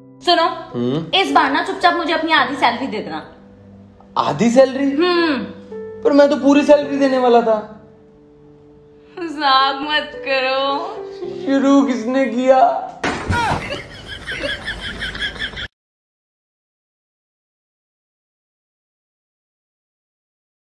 सुनो हम्म? इस बार ना चुपचाप मुझे अपनी आधी सैलरी दे देना। आधी सैलरी हम्म। पर मैं तो पूरी सैलरी देने वाला था। मज़ाक मत करो। शुरू किसने किया?